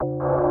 you